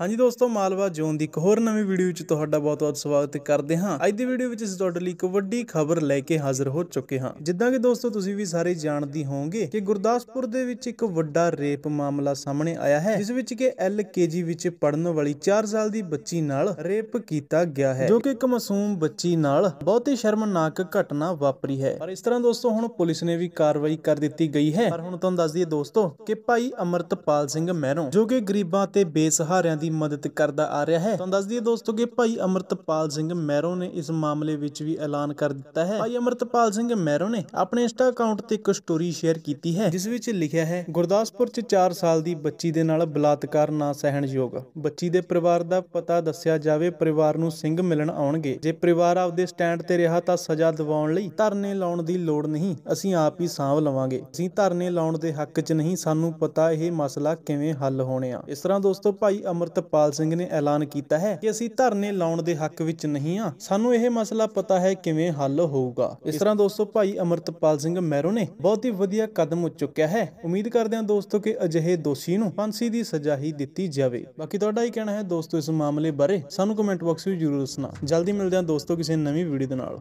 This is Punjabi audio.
ਹਾਂਜੀ ਦੋਸਤੋ, ਮਾਲਵਾ ਜ਼ੋਨ ਦੀ ਇੱਕ ਹੋਰ ਨਵੀਂ ਵੀਡੀਓ ਵਿੱਚ ਤੁਹਾਡਾ ਬਹੁਤ-ਬਹੁਤ ਸਵਾਗਤ ਕਰਦੇ ਹਾਂ। ਅੱਜ ਦੀ ਵੀਡੀਓ ਵਿੱਚ ਅਸੀਂ ਤੁਹਾਡੇ ਲਈ ਇੱਕ ਵੱਡੀ ਖਬਰ ਲੈ ਕੇ ਹਾਜ਼ਰ ਹੋ ਚੁੱਕੇ ਹਾਂ। ਜਿੱਦਾਂ ਕਿ ਦੋਸਤੋ, ਤੁਸੀਂ ਵੀ ਸਾਰੇ ਜਾਣਦੇ ਹੋਵੋਗੇ ਕਿ ਗੁਰਦਾਸਪੁਰ ਦੇ ਵਿੱਚ ਇੱਕ ਵੱਡਾ ਰੇਪ ਮਾਮਲਾ ਸਾਹਮਣੇ ਆਇਆ ਹੈ, ਜਿਸ ਵਿੱਚ ਕਿ ਐਲਕੇਜੀ ਵਿੱਚ ਪੜਨ ਵਾਲੀ 4 ਸਾਲ ਦੀ ਬੱਚੀ ਨਾਲ ਰੇਪ ਕੀਤਾ ਗਿਆ ਹੈ, ਜੋ ਕਿ ਇੱਕ ਮਾਸੂਮ ਬੱਚੀ ਨਾਲ ਬਹੁਤ ਹੀ ਸ਼ਰਮਨਾਕ ਘਟਨਾ ਵਾਪਰੀ ਹੈ। ਪਰ ਇਸ ਤਰ੍ਹਾਂ ਦੋਸਤੋ, ਹੁਣ ਪੁਲਿਸ ਨੇ ਵੀ ਕਾਰਵਾਈ ਕਰ ਦਿੱਤੀ ਗਈ ਹੈ। ਪਰ ਹੁਣ ਤੁਹਾਨੂੰ ਦੱਸ ਦਈਏ ਦੋਸਤੋ ਕਿ ਭਾਈ ਅਮਰਤਪਾਲ ਸਿੰਘ ਮਹਿਰੋਂ ਜੋ ਕਿ ਗਰੀਬਾਂ ਤੇ ਬੇਸਹਾਰਿਆਂ ਦੀ ਮਦਦ ਕਰਦਾ ਆ ਰਿਹਾ ਹੈ। ਤੁਹਾਨੂੰ ਦੱਸ ਦਈਏ ਦੋਸਤੋ ਕਿ ਭਾਈ ਅਮਰਤਪਾਲ ਸਿੰਘ ਮੈਰੋ ਨੇ ਇਸ ਮਾਮਲੇ ਵਿੱਚ ਵੀ ਐਲਾਨ ਕਰ ਦਿੱਤਾ ਹੈ। ਭਾਈ ਅਮਰਤਪਾਲ ਸਿੰਘ ਮਹਿਰੋਂ ਨੇ ਆਪਣੇ ਇੰਸਟਾ ਅਕਾਊਂਟ ਤੇ ਇੱਕ ਸਟੋਰੀ ਸ਼ੇਅਰ ਕੀਤੀ ਹੈ, ਜਿਸ ਵਿੱਚ ਲਿਖਿਆ ਹੈ, ਗੁਰਦਾਸਪੁਰ 'ਚ 4 ਸਾਲ ਦੀ ਬੱਚੀ ਦੇ ਨਾਲ ਬਲਾਤਕਾਰ ਨਾ ਸਹਿਣਯੋਗ। ਬੱਚੀ ਦੇ ਪਰਿਵਾਰ ਦਾ ਪਤਾ ਦੱਸਿਆ ਜਾਵੇ, ਪਰਿਵਾਰ ਨੂੰ ਸਿੰਘ ਮਿਲਣ ਆਉਣਗੇ। ਜੇ ਪਰਿਵਾਰ ਆਪਦੇ ਸਟੈਂਡ ਤੇ ਰਿਹਾ ਤਾਂ ਸਜ਼ਾ ਦਿਵਾਉਣ ਲਈ ਧਰਨੇ ਲਾਉਣ ਦੀ ਲੋੜ ਨਹੀਂ। ਅਸੀਂ ਆਪ ਹੀ ਸਾਂਭ ਲਵਾਂਗੇ। ਅਸੀਂ ਧਰਨੇ ਲਾਉਣ ਦੇ ਹੱਕ 'ਚ ਨਹੀਂ। ਸਾਨੂੰ ਪਤਾ ਇਹ ਮਸਲਾ ਕਿਵੇਂ ਹੱਲ ਹੋਣੇ ਆ ਇਸ ਤਰ੍ਹਾਂ ਦੋਸਤੋ ਭਾਈ ਅਮਰਤਪਾਲ ਸਿੰਘ ਨੇ ਐਲਾਨ ਕੀਤਾ ਹੈ ਕਿ ਅਸੀਂ ਧਰਨੇ ਲਾਉਣ ਦੇ ਹੱਕ ਵਿੱਚ ਨਹੀਂ ਆ ਸਾਨੂੰ ਇਹ ਮਸਲਾ ਪਤਾ ਹੈ ਕਿਵੇਂ ਹੱਲ ਹੋਊਗਾ। ਇਸ ਤਰ੍ਹਾਂ ਦੋਸਤੋ, ਭਾਈ ਅਮਰਤਪਾਲ ਸਿੰਘ ਮੈਰੋ ਨੇ ਬਹੁਤ ਹੀ ਵਧੀਆ ਕਦਮ ਚੁੱਕਿਆ ਹੈ। ਉਮੀਦ ਕਰਦੇ ਹਾਂ ਦੋਸਤੋ ਕਿ ਅਜਿਹੇ ਦੋਸ਼ੀ ਨੂੰ ਫਾਂਸੀ ਦੀ ਸਜ਼ਾ ਹੀ ਦਿੱਤੀ ਜਾਵੇ। ਬਾਕੀ ਤੁਹਾਡਾ ਹੀ ਕਹਿਣਾ ਹੈ ਦੋਸਤੋ, ਇਸ ਮਾਮਲੇ ਬਾਰੇ ਸਾਨੂੰ ਕਮੈਂਟ ਬਾਕਸ ਵਿੱਚ ਜਰੂਰ ਦੱਸਣਾ। ਜਲਦੀ ਮਿਲਦੇ ਹਾਂ ਦੋਸਤੋ ਕਿਸੇ ਨਵੀਂ ਵੀਡੀਓ ਦੇ ਨਾਲ।